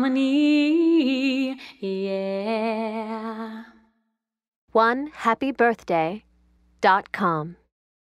honey, yeah. One happy birthday dot com.